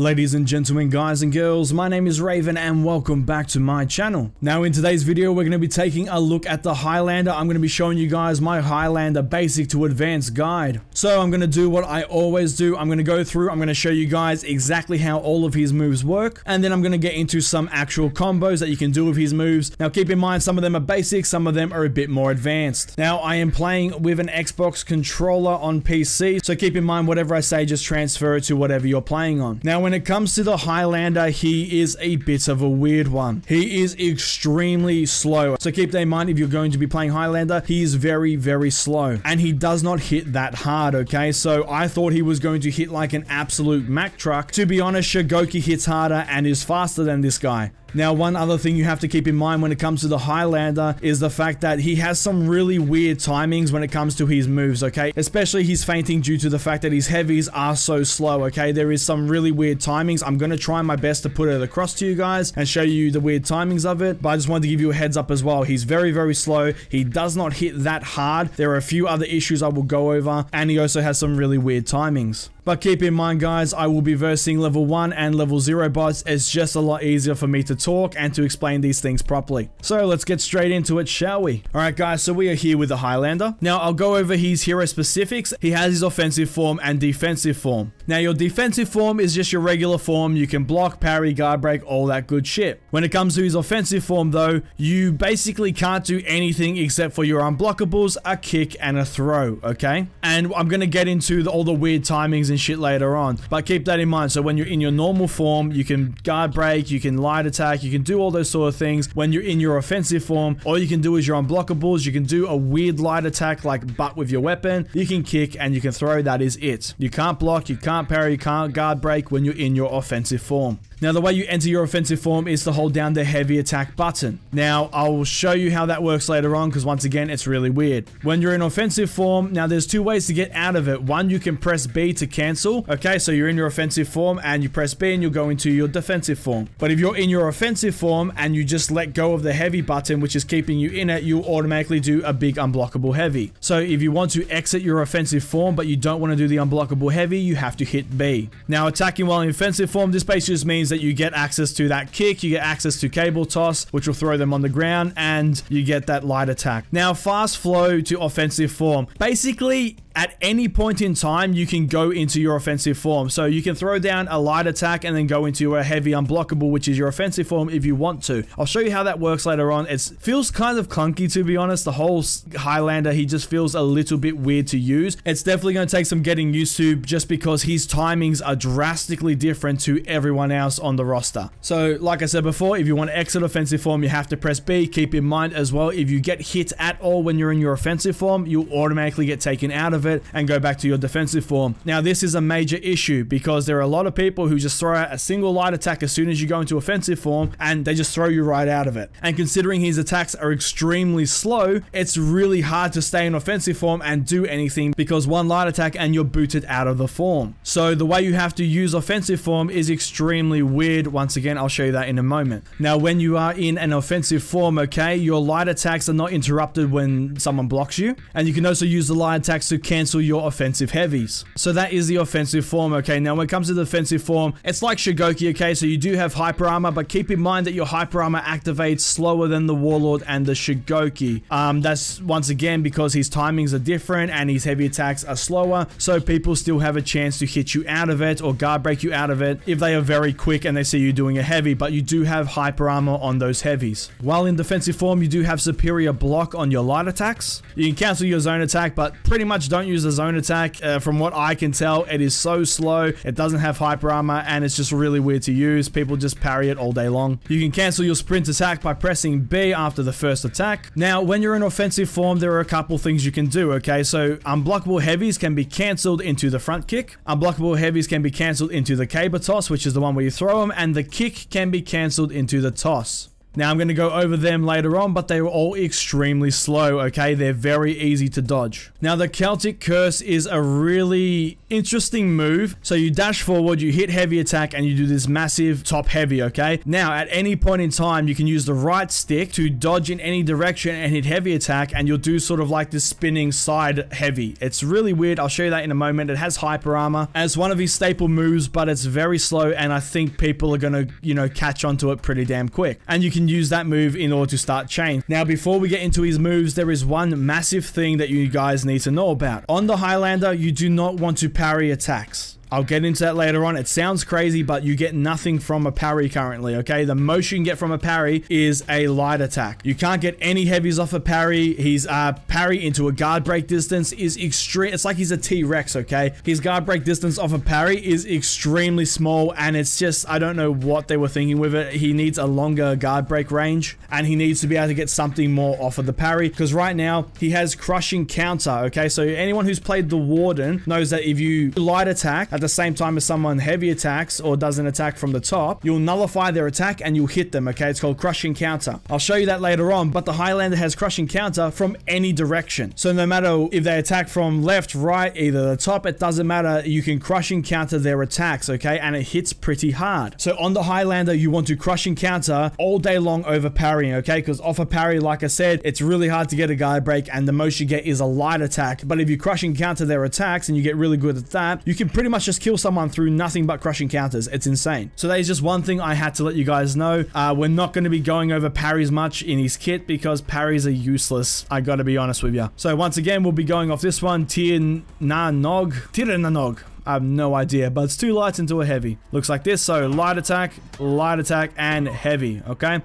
Ladies and gentlemen, guys and girls, my name is Reavyne and welcome back to my channel. Now in today's video, we're going to be taking a look at the Highlander. I'm going to be showing you guys my Highlander basic to advanced guide. So I'm going to do what I always do. I'm going to go through, I'm going to show you guys exactly how all of his moves work. And then I'm going to get into some actual combos that you can do with his moves. Now keep in mind, some of them are basic, some of them are a bit more advanced. Now I am playing with an Xbox controller on PC. So keep in mind, whatever I say, just transfer it to whatever you're playing on. Now when when it comes to the Highlander, he is a bit of a weird one. He is extremely slow. So keep that in mind if you're going to be playing Highlander, he is very, very slow. And he does not hit that hard, okay? So I thought he was going to hit like an absolute Mack truck. To be honest, Shugoki hits harder and is faster than this guy. Now, one other thing you have to keep in mind when it comes to the Highlander is the fact that he has some really weird timings when it comes to his moves, okay? Especially his feinting due to the fact that his heavies are so slow, okay? There is some really weird timings. I'm going to try my best to put it across to you guys and show you the weird timings of it, but I just wanted to give you a heads up as well. He's very, very slow. He does not hit that hard. There are a few other issues I will go over, and he also has some really weird timings. But keep in mind guys, I will be versing level 1 and level 0 bots. It's just a lot easier for me to talk and to explain these things properly. So let's get straight into it, shall we? Alright guys, so we are here with the Highlander. Now I'll go over his hero specifics. He has his offensive form and defensive form. Now your defensive form is just your regular form. You can block, parry, guard break, all that good shit. When it comes to his offensive form though, you basically can't do anything except for your unblockables, a kick, and a throw, okay? And I'm gonna get into the, all the weird timings and shit later on. But keep that in mind. So when you're in your normal form, you can guard break, you can light attack, you can do all those sort of things. When you're in your offensive form, all you can do is your unblockables. You can do a weird light attack like butt with your weapon. You can kick and you can throw. That is it. You can't block, you can't parry, you can't guard break when you're in your offensive form. Now the way you enter your offensive form is to hold down the heavy attack button. Now I will show you how that works later on because once again it's really weird. When you're in offensive form, now there's two ways to get out of it. One, you can press B to cancel. Okay, so you're in your offensive form and you press B and you'll go into your defensive form. But if you're in your offensive form and you just let go of the heavy button which is keeping you in it, you'll automatically do a big unblockable heavy. So if you want to exit your offensive form but you don't want to do the unblockable heavy, you have to hit B. Now attacking while in offensive form, this basically just means that you get access to that kick, you get access to cable toss, which will throw them on the ground, and you get that light attack. Now, fast flow to offensive form. Basically, at any point in time, you can go into your offensive form. So you can throw down a light attack and then go into a heavy unblockable, which is your offensive form if you want to. I'll show you how that works later on. It feels kind of clunky, to be honest. The whole Highlander, he just feels a little bit weird to use. It's definitely going to take some getting used to just because his timings are drastically different to everyone else on the roster. So like I said before, if you want to exit offensive form, you have to press B. Keep in mind as well, if you get hit at all when you're in your offensive form, you'll automatically get taken out of of it and go back to your defensive form. Now, this is a major issue because there are a lot of people who just throw out a single light attack as soon as you go into offensive form and they just throw you right out of it. And considering his attacks are extremely slow, it's really hard to stay in offensive form and do anything because one light attack and you're booted out of the form. So the way you have to use offensive form is extremely weird. Once again, I'll show you that in a moment. Now, when you are in an offensive form, okay, your light attacks are not interrupted when someone blocks you. And you can also use the light attacks to cancel your offensive heavies. So that is the offensive form, okay? Now, when it comes to the defensive form, it's like Shugoki, okay? So you do have hyper armor, but keep in mind that your hyper armor activates slower than the Warlord and the Shugoki. Um, that's once again because his timings are different and his heavy attacks are slower, so people still have a chance to hit you out of it or guard break you out of it if they are very quick and they see you doing a heavy, but you do have hyper armor on those heavies. While in defensive form, you do have superior block on your light attacks. You can cancel your zone attack, but pretty much don't don't use the zone attack. Uh, from what I can tell, it is so slow. It doesn't have hyper armor and it's just really weird to use. People just parry it all day long. You can cancel your sprint attack by pressing B after the first attack. Now, when you're in offensive form, there are a couple things you can do, okay? So, unblockable heavies can be cancelled into the front kick. Unblockable heavies can be cancelled into the caber toss, which is the one where you throw them, and the kick can be cancelled into the toss. Now I'm going to go over them later on, but they were all extremely slow, okay? They're very easy to dodge. Now the Celtic Curse is a really interesting move. So you dash forward, you hit heavy attack, and you do this massive top heavy, okay? Now at any point in time, you can use the right stick to dodge in any direction and hit heavy attack, and you'll do sort of like this spinning side heavy. It's really weird. I'll show you that in a moment. It has hyper armor as one of his staple moves, but it's very slow, and I think people are going to, you know, catch onto it pretty damn quick. And you can use that move in order to start chain. Now, before we get into his moves, there is one massive thing that you guys need to know about. On the Highlander, you do not want to parry attacks. I'll get into that later on. It sounds crazy, but you get nothing from a parry currently, okay? The most you can get from a parry is a light attack. You can't get any heavies off a parry. His uh, parry into a guard break distance is extreme. It's like he's a T-Rex, okay? His guard break distance off a parry is extremely small, and it's just, I don't know what they were thinking with it. He needs a longer guard break range, and he needs to be able to get something more off of the parry, because right now, he has crushing counter, okay? So anyone who's played the Warden knows that if you light attack, at the same time as someone heavy attacks or does an attack from the top, you'll nullify their attack and you'll hit them, okay? It's called crushing counter. I'll show you that later on, but the Highlander has crushing counter from any direction. So no matter if they attack from left, right, either the top, it doesn't matter. You can crushing counter their attacks, okay? And it hits pretty hard. So on the Highlander, you want to crushing counter all day long over parrying, okay? Because off a parry, like I said, it's really hard to get a guard break and the most you get is a light attack. But if you crushing counter their attacks and you get really good at that, you can pretty much just kill someone through nothing but crushing counters. It's insane. So that is just one thing I had to let you guys know. Uh, we're not going to be going over parries much in his kit because parries are useless. I got to be honest with you. So once again, we'll be going off this one, Tir Na Nog. Tir Na Nog. I have no idea, but it's two lights into a heavy. Looks like this, so light attack, light attack, and heavy, okay?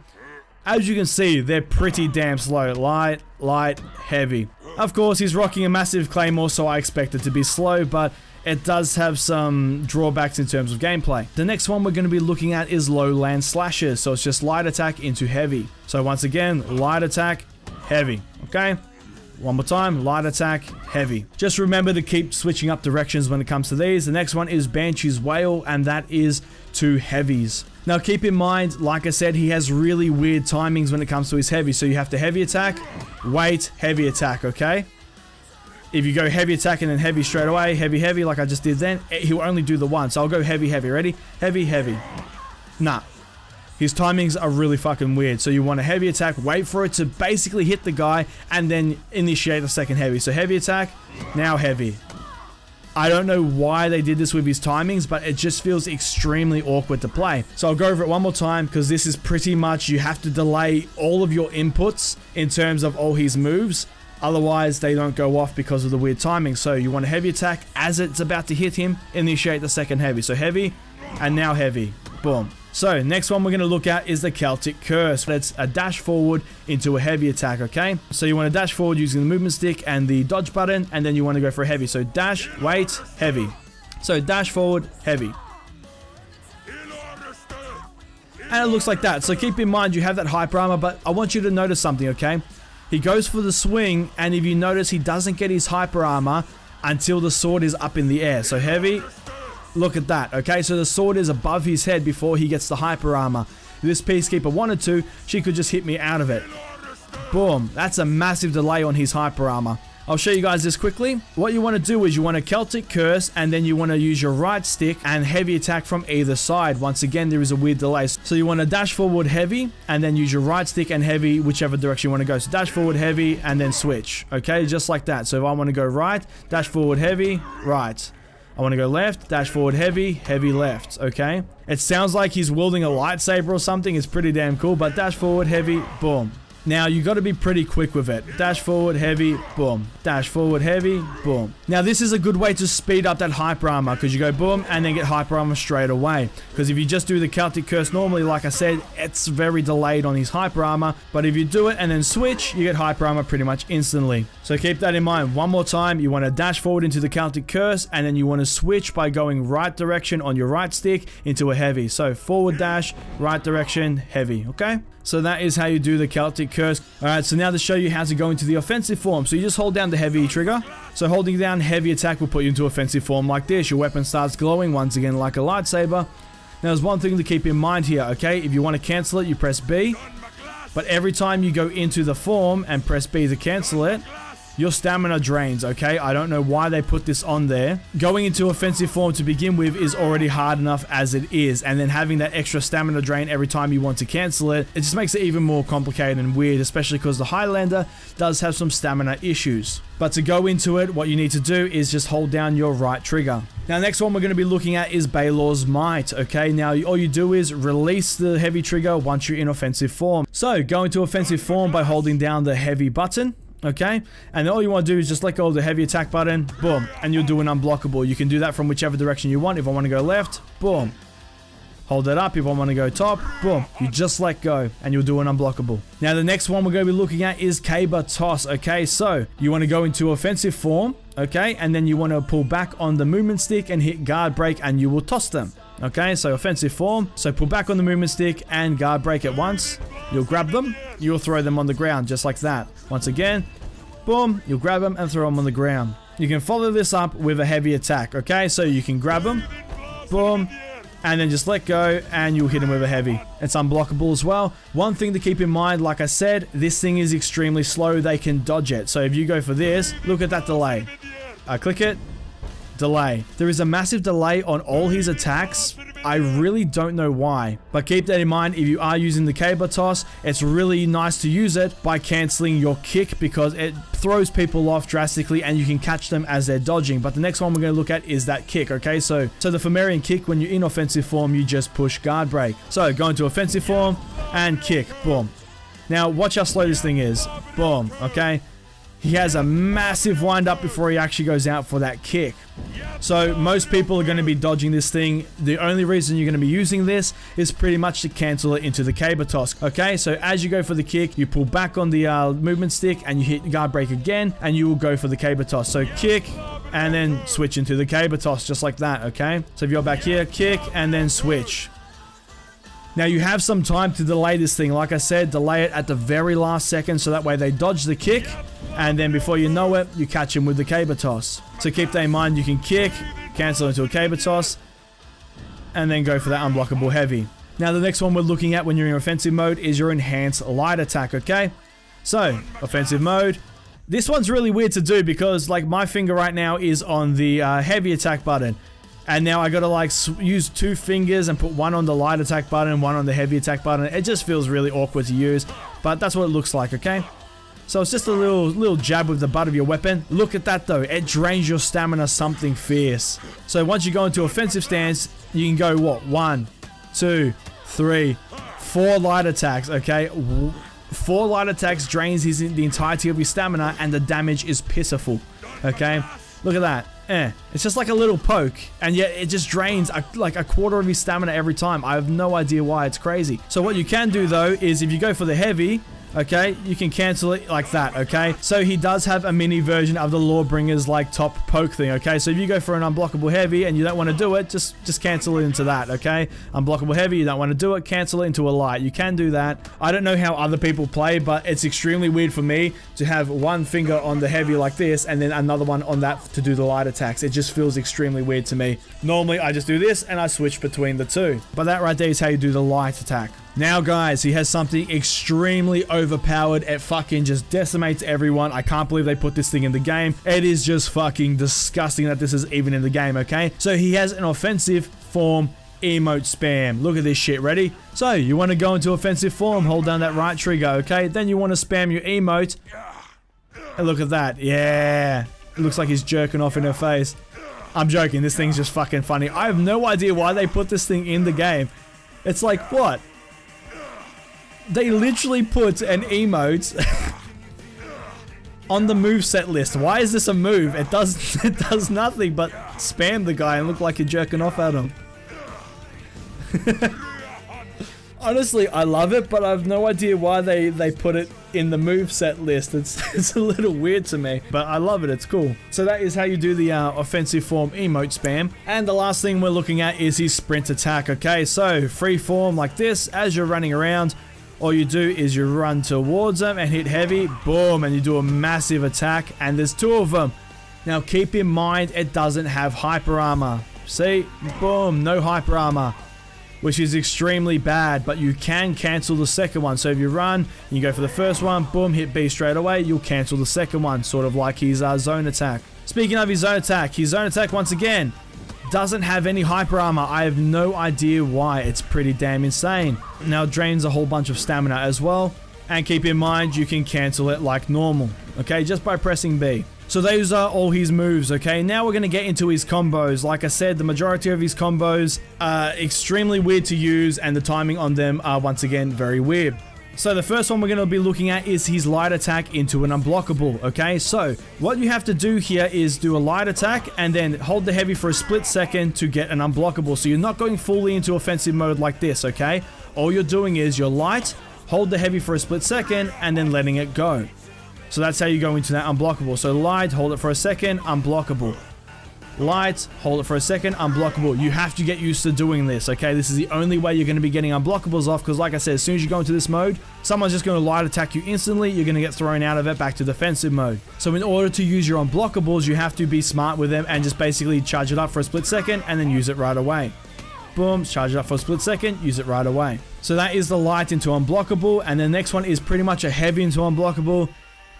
As you can see, they're pretty damn slow. Light, light, heavy. Of course, he's rocking a massive claymore, so I expect it to be slow, but it does have some drawbacks in terms of gameplay. The next one we're going to be looking at is lowland slashes, so it's just light attack into heavy. So once again, light attack, heavy, okay? One more time, light attack, heavy. Just remember to keep switching up directions when it comes to these. The next one is Banshee's Wail, and that is two heavies. Now keep in mind, like I said, he has really weird timings when it comes to his heavy. So you have to heavy attack, wait, heavy attack, okay? If you go heavy attack and then heavy straight away, heavy, heavy, like I just did then, eh, he'll only do the one. So I'll go heavy, heavy. Ready? Heavy, heavy. Nah. His timings are really fucking weird. So you want a heavy attack, wait for it to basically hit the guy, and then initiate the second heavy. So heavy attack, now heavy. I don't know why they did this with his timings, but it just feels extremely awkward to play. So I'll go over it one more time because this is pretty much you have to delay all of your inputs in terms of all his moves. Otherwise, they don't go off because of the weird timing. So you want a heavy attack as it's about to hit him, initiate the second heavy. So heavy, and now heavy. Boom. So next one we're going to look at is the Celtic Curse. That's a uh, dash forward into a heavy attack, okay? So you want to dash forward using the movement stick and the dodge button, and then you want to go for a heavy. So dash, wait, heavy. So dash forward, heavy. And it looks like that. So keep in mind you have that hyper armor, but I want you to notice something, okay? He goes for the swing, and if you notice, he doesn't get his hyper armor until the sword is up in the air. So heavy, Look at that, okay? So the sword is above his head before he gets the hyper armor. If this Peacekeeper wanted to, she could just hit me out of it. Boom. That's a massive delay on his hyper armor. I'll show you guys this quickly. What you want to do is you want a Celtic Curse and then you want to use your right stick and heavy attack from either side. Once again, there is a weird delay. So you want to dash forward heavy and then use your right stick and heavy whichever direction you want to go. So dash forward heavy and then switch. Okay, just like that. So if I want to go right, dash forward heavy, right. I want to go left, dash forward heavy, heavy left, okay? It sounds like he's wielding a lightsaber or something. It's pretty damn cool, but dash forward heavy, boom. Now, you've got to be pretty quick with it. Dash forward, heavy, boom. Dash forward, heavy, boom. Now, this is a good way to speed up that hyper armor because you go boom and then get hyper armor straight away. Because if you just do the Celtic Curse normally, like I said, it's very delayed on his hyper armor. But if you do it and then switch, you get hyper armor pretty much instantly. So keep that in mind. One more time, you want to dash forward into the Celtic Curse and then you want to switch by going right direction on your right stick into a heavy. So forward dash, right direction, heavy, okay? So that is how you do the Celtic Curse. Alright, so now to show you how to go into the offensive form. So you just hold down the heavy trigger. So holding down heavy attack will put you into offensive form like this. Your weapon starts glowing once again like a lightsaber. Now there's one thing to keep in mind here, okay? If you want to cancel it, you press B. But every time you go into the form and press B to cancel it, your stamina drains, okay? I don't know why they put this on there. Going into offensive form to begin with is already hard enough as it is, and then having that extra stamina drain every time you want to cancel it, it just makes it even more complicated and weird, especially because the Highlander does have some stamina issues. But to go into it, what you need to do is just hold down your right trigger. Now, next one we're going to be looking at is Balor's Might, okay? Now, all you do is release the heavy trigger once you're in offensive form. So, go into offensive form by holding down the heavy button, okay? And all you want to do is just let go of the heavy attack button, boom, and you'll do an unblockable. You can do that from whichever direction you want. If I want to go left, boom. Hold it up. If I want to go top, boom, you just let go and you'll do an unblockable. Now, the next one we're going to be looking at is Caber Toss, okay? So, you want to go into offensive form, okay? And then you want to pull back on the movement stick and hit guard break and you will toss them. Okay, so offensive form. So pull back on the movement stick and guard break at once. You'll grab them. You'll throw them on the ground just like that. Once again, boom, you'll grab them and throw them on the ground. You can follow this up with a heavy attack. Okay, so you can grab them, boom, and then just let go and you'll hit them with a heavy. It's unblockable as well. One thing to keep in mind, like I said, this thing is extremely slow. They can dodge it. So if you go for this, look at that delay. I click it, delay. There is a massive delay on all his attacks. I really don't know why. But keep that in mind if you are using the Caber Toss, it's really nice to use it by cancelling your kick because it throws people off drastically and you can catch them as they're dodging. But the next one we're going to look at is that kick, okay? So, so the Fomorian kick, when you're in offensive form, you just push guard break. So go into offensive form and kick, boom. Now watch how slow this thing is. Boom, okay? He has a massive wind up before he actually goes out for that kick. So most people are going to be dodging this thing. The only reason you're going to be using this is pretty much to cancel it into the caber toss. Okay, so as you go for the kick, you pull back on the uh, movement stick and you hit guard break again and you will go for the caber toss. So kick and then switch into the caber toss just like that, okay? So if you're back here, kick and then switch. Now you have some time to delay this thing. Like I said, delay it at the very last second so that way they dodge the kick and then before you know it, you catch him with the caber toss. So keep that in mind, you can kick, cancel into a caber toss, and then go for that unblockable heavy. Now the next one we're looking at when you're in offensive mode is your enhanced light attack, okay? So, offensive mode. This one's really weird to do because like my finger right now is on the uh, heavy attack button. And now I gotta like use two fingers and put one on the light attack button and one on the heavy attack button. It just feels really awkward to use, but that's what it looks like, okay? So it's just a little little jab with the butt of your weapon. Look at that though. It drains your stamina something fierce. So once you go into offensive stance, you can go what? One, two, three, four light attacks, okay? Four light attacks drains his, the entirety of your stamina and the damage is pitiful, okay? Look at that. Eh. It's just like a little poke, and yet it just drains a, like a quarter of his stamina every time. I have no idea why. It's crazy. So what you can do, though, is if you go for the heavy, okay? You can cancel it like that, okay? So he does have a mini version of the Lawbringer's like top poke thing, okay? So if you go for an unblockable heavy and you don't want to do it, just just cancel it into that, okay? Unblockable heavy, you don't want to do it, cancel it into a light. You can do that. I don't know how other people play, but it's extremely weird for me to have one finger on the heavy like this and then another one on that to do the light attacks. It just feels extremely weird to me. Normally, I just do this and I switch between the two. But that right there is how you do the light attack. Now, guys, he has something extremely overpowered. It fucking just decimates everyone. I can't believe they put this thing in the game. It is just fucking disgusting that this is even in the game, okay? So he has an offensive form emote spam. Look at this shit. Ready? So, you want to go into offensive form, hold down that right trigger, okay? Then you want to spam your emote. And look at that. Yeah. It looks like he's jerking off in her face. I'm joking. This thing's just fucking funny. I have no idea why they put this thing in the game. It's like, what? They literally put an emote on the move set list. Why is this a move? It does it does nothing but spam the guy and look like you're jerking off at him. Honestly, I love it, but I have no idea why they, they put it in the move set list. It's, it's a little weird to me, but I love it. It's cool. So that is how you do the uh, offensive form emote spam. And the last thing we're looking at is his sprint attack. Okay, so free form like this as you're running around all you do is you run towards them and hit heavy, boom, and you do a massive attack, and there's two of them. Now keep in mind, it doesn't have hyper armor. See? Boom, no hyper armor. which is extremely bad, but you can cancel the second one. So if you run, you go for the first one, boom, hit B straight away, you'll cancel the second one, sort of like his uh, zone attack. Speaking of his zone attack, his zone attack once again doesn't have any hyper armor. I have no idea why. It's pretty damn insane. Now drains a whole bunch of stamina as well. And keep in mind, you can cancel it like normal, okay, just by pressing B. So those are all his moves, okay? Now we're going to get into his combos. Like I said, the majority of his combos are extremely weird to use and the timing on them are once again very weird. So the first one we're going to be looking at is his light attack into an unblockable, okay? So what you have to do here is do a light attack and then hold the heavy for a split second to get an unblockable. So you're not going fully into offensive mode like this, okay? All you're doing is you're light, hold the heavy for a split second, and then letting it go. So that's how you go into that unblockable. So light, hold it for a second, unblockable. Light, hold it for a second, unblockable. You have to get used to doing this, okay? This is the only way you're going to be getting unblockables off because like I said, as soon as you go into this mode, someone's just going to light attack you instantly. You're going to get thrown out of it back to defensive mode. So in order to use your unblockables, you have to be smart with them and just basically charge it up for a split second and then use it right away. Boom, charge it up for a split second, use it right away. So that is the light into unblockable and the next one is pretty much a heavy into unblockable.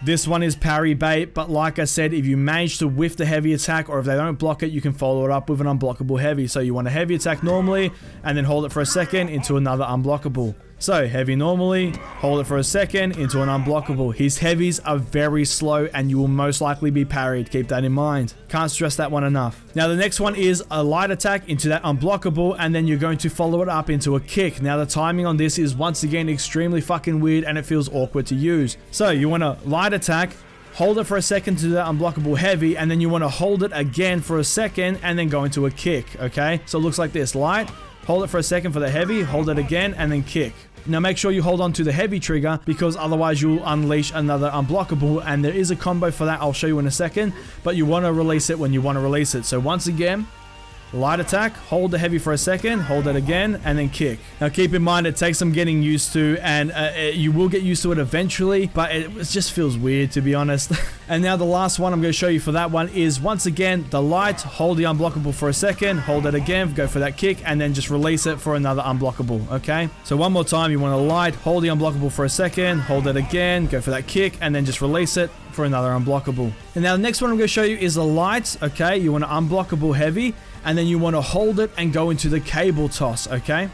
This one is parry bait, but like I said, if you manage to whiff the heavy attack or if they don't block it, you can follow it up with an unblockable heavy. So you want a heavy attack normally and then hold it for a second into another unblockable. So, heavy normally, hold it for a second into an unblockable. His heavies are very slow and you will most likely be parried. Keep that in mind. Can't stress that one enough. Now, the next one is a light attack into that unblockable and then you're going to follow it up into a kick. Now, the timing on this is once again extremely fucking weird and it feels awkward to use. So, you want to light attack, hold it for a second to that unblockable heavy, and then you want to hold it again for a second and then go into a kick, okay? So it looks like this, light, hold it for a second for the heavy, hold it again, and then kick. Now make sure you hold on to the heavy trigger because otherwise you'll unleash another unblockable and there is a combo for that I'll show you in a second but you want to release it when you want to release it. So once again Light attack, hold the heavy for a second, hold it again, and then kick. Now keep in mind it takes some getting used to, and uh, it, you will get used to it eventually, but it, it just feels weird to be honest. and now the last one I'm going to show you for that one is once again the light, hold the unblockable for a second, hold it again, go for that kick, and then just release it for another unblockable, okay? So one more time, you want to light, hold the unblockable for a second, hold it again, go for that kick, and then just release it for another unblockable. And now the next one I'm going to show you is the light, okay? You want an unblockable heavy, and then you want to hold it and go into the cable toss, okay?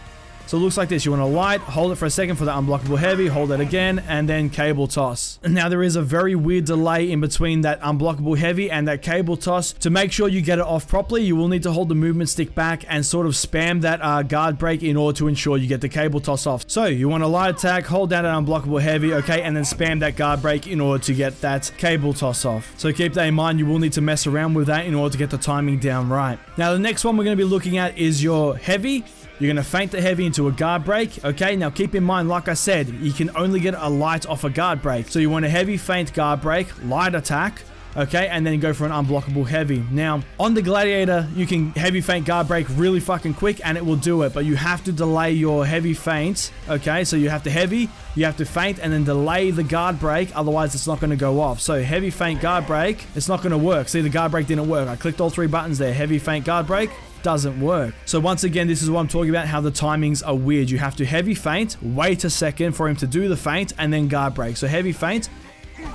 So it looks like this. You want to light, hold it for a second for the unblockable heavy, hold it again, and then cable toss. Now there is a very weird delay in between that unblockable heavy and that cable toss. To make sure you get it off properly, you will need to hold the movement stick back and sort of spam that uh, guard break in order to ensure you get the cable toss off. So you want to light attack, hold down an unblockable heavy, okay, and then spam that guard break in order to get that cable toss off. So keep that in mind. You will need to mess around with that in order to get the timing down right. Now the next one we're going to be looking at is your heavy. You're going to feint the heavy into a guard break. Okay, now keep in mind, like I said, you can only get a light off a guard break. So you want a heavy feint guard break, light attack, okay, and then go for an unblockable heavy. Now, on the Gladiator, you can heavy feint guard break really fucking quick and it will do it, but you have to delay your heavy feint, okay, so you have to heavy, you have to feint and then delay the guard break, otherwise it's not going to go off. So heavy feint guard break, it's not going to work. See, the guard break didn't work. I clicked all three buttons there, heavy feint guard break, doesn't work. So once again, this is what I'm talking about, how the timings are weird. You have to heavy feint, wait a second for him to do the feint, and then guard break. So heavy feint,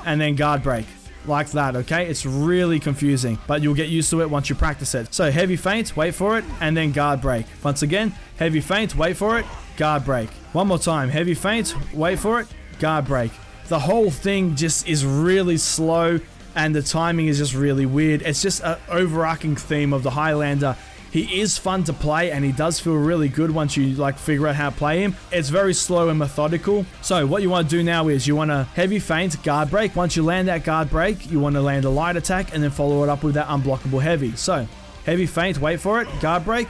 and then guard break. Like that, okay? It's really confusing, but you'll get used to it once you practice it. So heavy feint, wait for it, and then guard break. Once again, heavy feint, wait for it, guard break. One more time, heavy feint, wait for it, guard break. The whole thing just is really slow and the timing is just really weird. It's just an overarching theme of the Highlander he is fun to play and he does feel really good once you like figure out how to play him. It's very slow and methodical. So what you want to do now is you want to heavy feint, guard break. Once you land that guard break, you want to land a light attack and then follow it up with that unblockable heavy. So heavy feint, wait for it, guard break,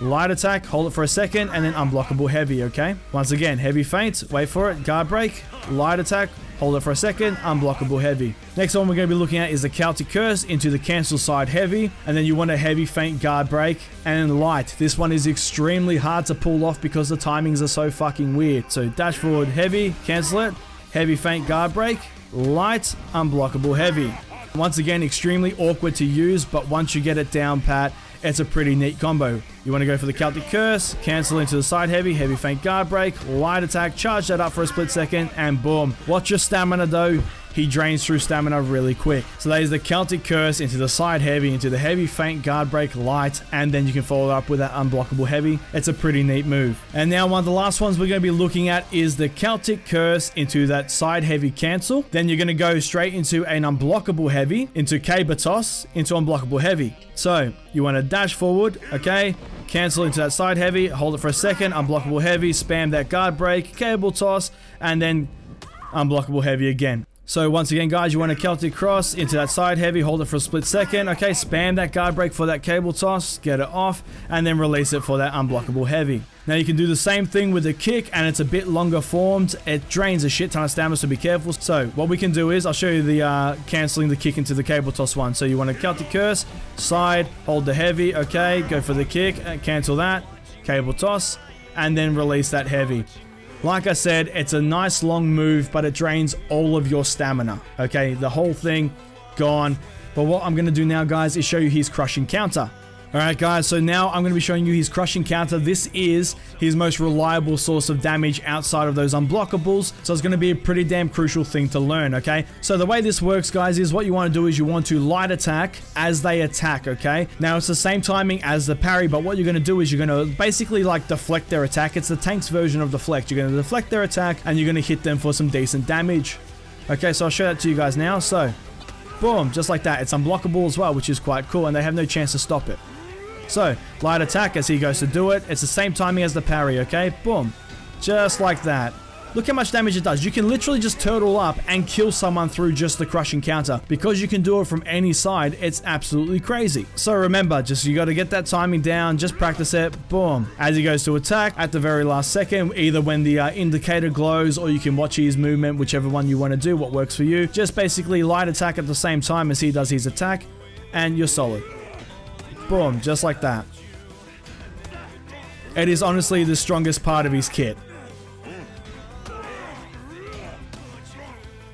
light attack, hold it for a second, and then unblockable heavy, okay? Once again, heavy feint, wait for it, guard break, light attack, Hold it for a second, unblockable heavy. Next one we're going to be looking at is the Celtic Curse into the cancel side heavy. And then you want a heavy feint guard break and light. This one is extremely hard to pull off because the timings are so fucking weird. So dash forward heavy, cancel it, heavy feint guard break, light, unblockable heavy. Once again, extremely awkward to use, but once you get it down pat, it's a pretty neat combo. You want to go for the Celtic Curse, cancel into the side heavy, heavy feint guard break, light attack, charge that up for a split second, and boom. Watch your stamina though he drains through stamina really quick. So that is the Celtic Curse into the side heavy, into the heavy feint guard break light, and then you can follow up with that unblockable heavy. It's a pretty neat move. And now one of the last ones we're going to be looking at is the Celtic Curse into that side heavy cancel. Then you're going to go straight into an unblockable heavy, into Caber Toss, into unblockable heavy. So you want to dash forward, okay? Cancel into that side heavy, hold it for a second, unblockable heavy, spam that guard break, cable toss, and then unblockable heavy again. So once again, guys, you want a Celtic Cross into that side heavy, hold it for a split second. Okay, spam that guard break for that cable toss, get it off, and then release it for that unblockable heavy. Now you can do the same thing with the kick, and it's a bit longer formed. It drains a shit ton of stamina, so be careful. So what we can do is, I'll show you the uh, cancelling the kick into the cable toss one. So you want to Celtic Curse, side, hold the heavy, okay, go for the kick, uh, cancel that, cable toss, and then release that heavy. Like I said, it's a nice long move, but it drains all of your stamina. Okay, the whole thing gone. But what I'm going to do now, guys, is show you his crushing counter. Alright guys, so now I'm going to be showing you his crushing counter. This is his most reliable source of damage outside of those unblockables, so it's going to be a pretty damn crucial thing to learn, okay? So the way this works, guys, is what you want to do is you want to light attack as they attack, okay? Now it's the same timing as the parry, but what you're going to do is you're going to basically like deflect their attack. It's the tank's version of deflect. You're going to deflect their attack and you're going to hit them for some decent damage. Okay, so I'll show that to you guys now. So, boom, just like that. It's unblockable as well, which is quite cool, and they have no chance to stop it. So, light attack as he goes to do it. It's the same timing as the parry, okay? Boom. Just like that. Look how much damage it does. You can literally just turtle up and kill someone through just the crushing counter. Because you can do it from any side, it's absolutely crazy. So remember, just you got to get that timing down, just practice it, boom. As he goes to attack at the very last second, either when the uh, indicator glows or you can watch his movement, whichever one you want to do, what works for you. Just basically light attack at the same time as he does his attack, and you're solid. Boom, just like that. It is honestly the strongest part of his kit.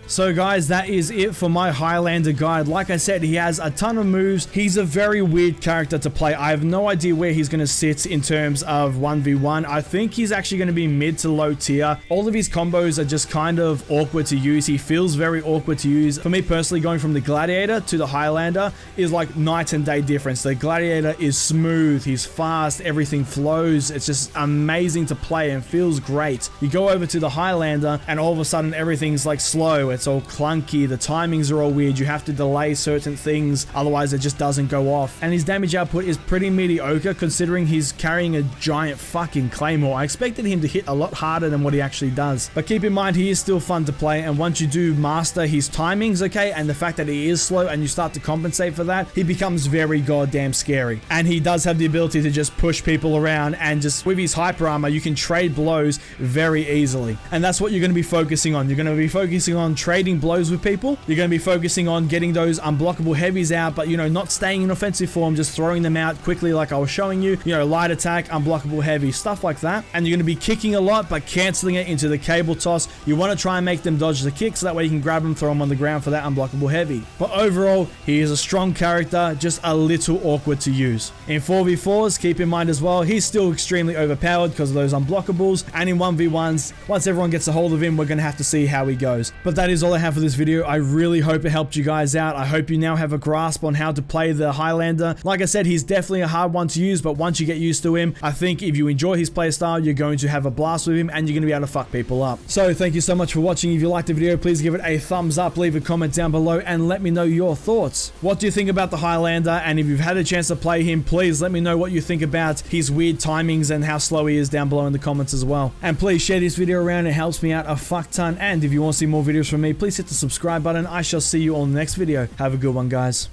So guys, that is it for my Highlander guide. Like I said, he has a ton of moves. He's a very weird character to play. I have no idea where he's going to sit in terms of 1v1. I think he's actually going to be mid to low tier. All of his combos are just kind of awkward to use. He feels very awkward to use. For me personally, going from the Gladiator to the Highlander is like night and day difference. The Gladiator is smooth. He's fast. Everything flows. It's just amazing to play and feels great. You go over to the Highlander and all of a sudden everything's like slow. It's all clunky, the timings are all weird, you have to delay certain things, otherwise it just doesn't go off. And his damage output is pretty mediocre considering he's carrying a giant fucking claymore. I expected him to hit a lot harder than what he actually does. But keep in mind, he is still fun to play, and once you do master his timings, okay, and the fact that he is slow and you start to compensate for that, he becomes very goddamn scary. And he does have the ability to just push people around and just with his hyper armor, you can trade blows very easily. And that's what you're going to be focusing on. You're going to be focusing on trading blows with people. You're going to be focusing on getting those unblockable heavies out, but, you know, not staying in offensive form, just throwing them out quickly like I was showing you. You know, light attack, unblockable heavy, stuff like that. And you're going to be kicking a lot, but canceling it into the cable toss. You want to try and make them dodge the kick, so that way you can grab them, throw them on the ground for that unblockable heavy. But overall, he is a strong character, just a little awkward to use. In 4v4s, keep in mind as well, he's still extremely overpowered because of those unblockables. And in 1v1s, once everyone gets a hold of him, we're going to have to see how he goes. But that is all I have for this video. I really hope it helped you guys out. I hope you now have a grasp on how to play the Highlander. Like I said, he's definitely a hard one to use, but once you get used to him, I think if you enjoy his playstyle, you're going to have a blast with him and you're going to be able to fuck people up. So thank you so much for watching. If you liked the video, please give it a thumbs up, leave a comment down below and let me know your thoughts. What do you think about the Highlander? And if you've had a chance to play him, please let me know what you think about his weird timings and how slow he is down below in the comments as well. And please share this video around. It helps me out a fuck ton. And if you want to see more videos from me, please hit the subscribe button. I shall see you on the next video. Have a good one, guys.